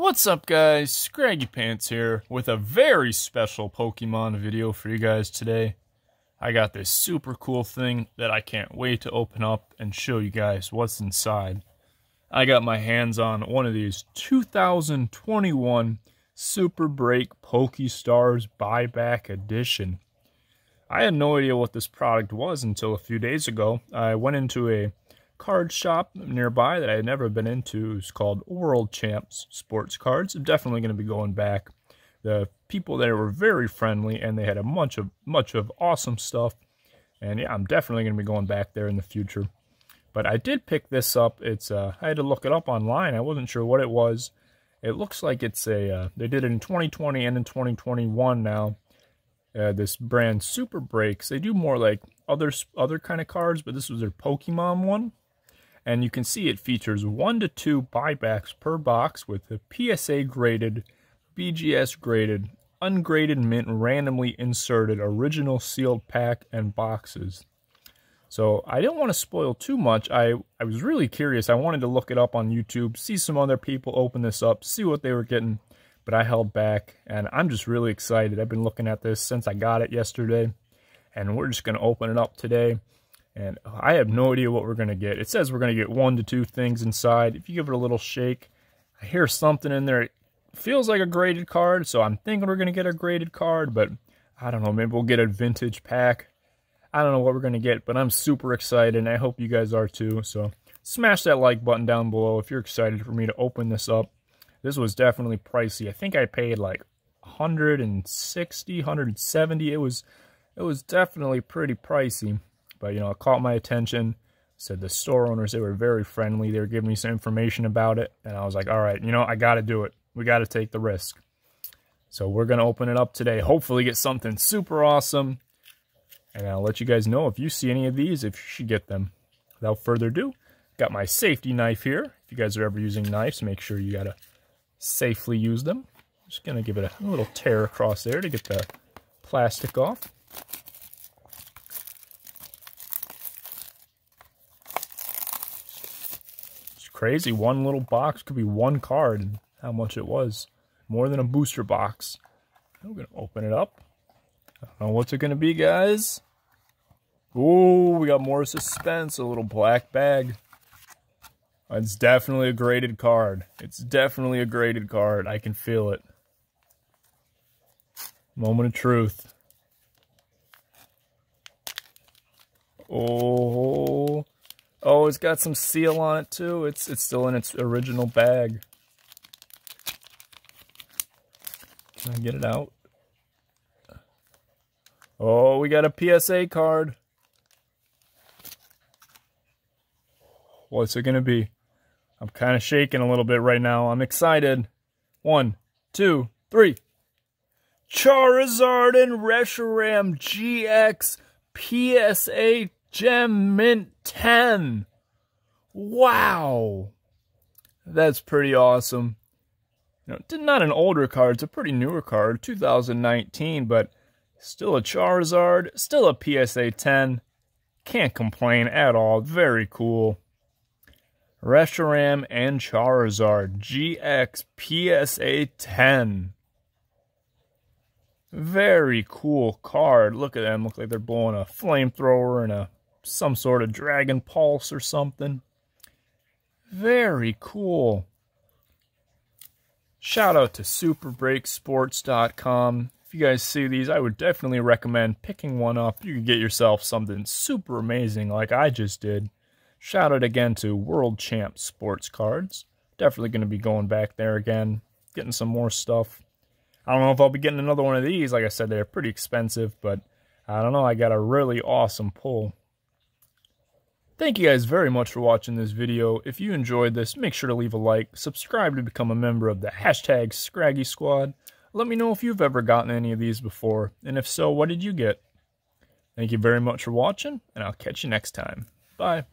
What's up guys, Scraggy Pants here with a very special Pokemon video for you guys today. I got this super cool thing that I can't wait to open up and show you guys what's inside. I got my hands on one of these 2021 Super Break Pokestars Buyback Edition. I had no idea what this product was until a few days ago. I went into a card shop nearby that I had never been into. It's called World Champs Sports Cards. I'm definitely going to be going back. The people there were very friendly, and they had a bunch of much of awesome stuff. And yeah, I'm definitely going to be going back there in the future. But I did pick this up. It's uh, I had to look it up online. I wasn't sure what it was. It looks like it's a. Uh, they did it in 2020 and in 2021 now. Uh, this brand Super Breaks. They do more like other other kind of cards, but this was their Pokemon one. And you can see it features one to two buybacks per box with a PSA graded, BGS graded, ungraded mint randomly inserted original sealed pack and boxes. So I didn't want to spoil too much. I, I was really curious. I wanted to look it up on YouTube, see some other people open this up, see what they were getting. But I held back, and I'm just really excited. I've been looking at this since I got it yesterday. And we're just going to open it up today. And I have no idea what we're going to get. It says we're going to get one to two things inside. If you give it a little shake, I hear something in there. It feels like a graded card, so I'm thinking we're going to get a graded card, but I don't know. Maybe we'll get a vintage pack. I don't know what we're going to get, but I'm super excited, and I hope you guys are too. So smash that like button down below if you're excited for me to open this up. This was definitely pricey. I think I paid like 160, 170. It was, it was definitely pretty pricey. But, you know, it caught my attention. Said the store owners, they were very friendly. They were giving me some information about it. And I was like, all right, you know, I got to do it. We got to take the risk. So we're going to open it up today. Hopefully get something super awesome. And I'll let you guys know if you see any of these, if you should get them. Without further ado, got my safety knife here. If you guys are ever using knives, make sure you got to safely use them. Just going to give it a little tear across there to get the plastic off. Crazy. One little box could be one card and how much it was. More than a booster box. I'm going to open it up. I don't know what's it going to be, guys. Ooh, we got more suspense. A little black bag. It's definitely a graded card. It's definitely a graded card. I can feel it. Moment of truth. Oh, Oh, it's got some seal on it too. It's it's still in its original bag. Can I get it out? Oh, we got a PSA card. What's it going to be? I'm kind of shaking a little bit right now. I'm excited. One, two, three. Charizard and Reshiram GX PSA Gem Mint 10. Wow. That's pretty awesome. You know, not an older card, it's a pretty newer card, 2019, but still a Charizard, still a PSA 10. Can't complain at all. Very cool. Reshiram and Charizard GX PSA 10. Very cool card. Look at them. Look like they're blowing a flamethrower and a some sort of dragon pulse or something. Very cool. Shout out to superbreaksports.com. If you guys see these, I would definitely recommend picking one up. You can get yourself something super amazing like I just did. Shout out again to World Champ Sports Cards. Definitely going to be going back there again, getting some more stuff. I don't know if I'll be getting another one of these. Like I said, they're pretty expensive, but I don't know. I got a really awesome pull. Thank you guys very much for watching this video. If you enjoyed this, make sure to leave a like, subscribe to become a member of the hashtag Scraggy Squad. Let me know if you've ever gotten any of these before, and if so, what did you get? Thank you very much for watching, and I'll catch you next time. Bye.